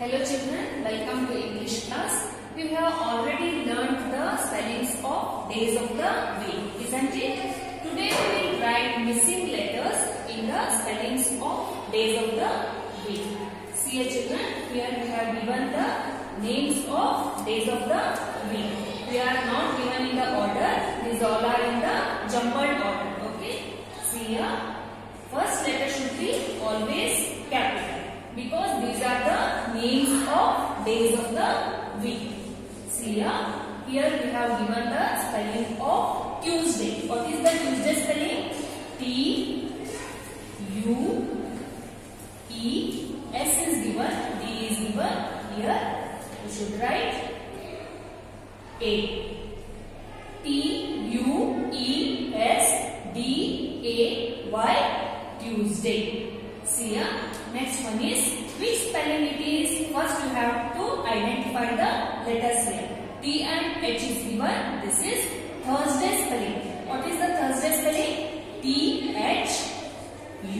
Hello children, welcome to English class. We have already learned the spellings of days of the week, isn't it? Today we will write missing letters in the spellings of days of the week. See children, here we have given the names of days of the week. We are not given in the order, these all are in the jumbled order, okay? See here, first letter should be always capital because these are the names of days of the week. See here, here we have given the spelling of Tuesday. What is the Tuesday spelling? T U E S is given, D is given here. You should write A. T U E S D A Y Tuesday. See here. Next one is which spelling it is. First you have to identify the letters here. T and H is given. This is Thursday spelling. What is the Thursday spelling? T H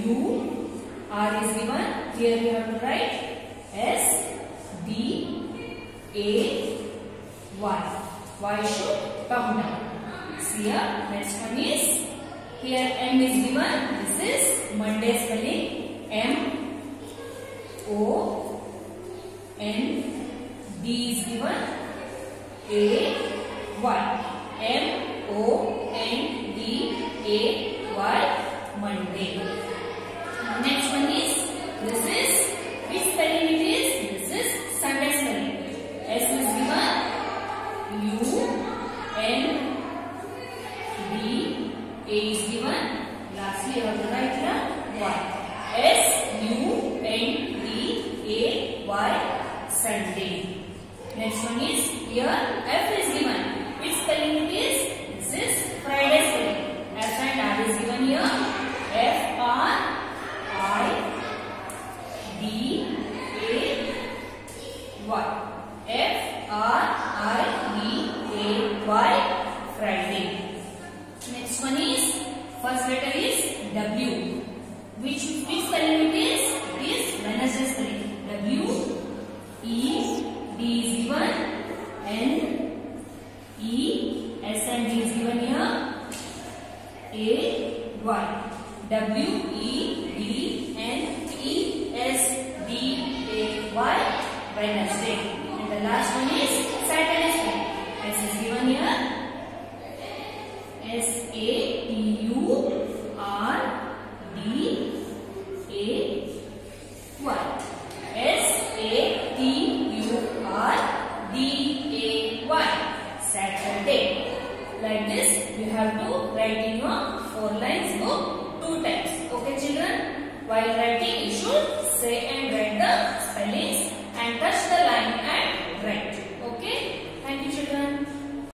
U R is given. Here you have to write S D A Y. Y should come down. See here. Next one is here M is given. This is Is given A Y M O N D A Y Monday. Next one is this is which spelling it is? This is Sunday spelling. S is given U N D A is given. Lastly, you have to write here Y. S U N D A Y Sunday. Next one is here F is given. Which spelling it is? This is Friday spelling. F and R is given here. F R I D A Y. F R I D A Y Friday. Next one is first letter is W. Which which spelling it is? It is Wednesday spelling. A Y. W Like this, you have to write in your four lines book two times. Okay, children? While writing, you should say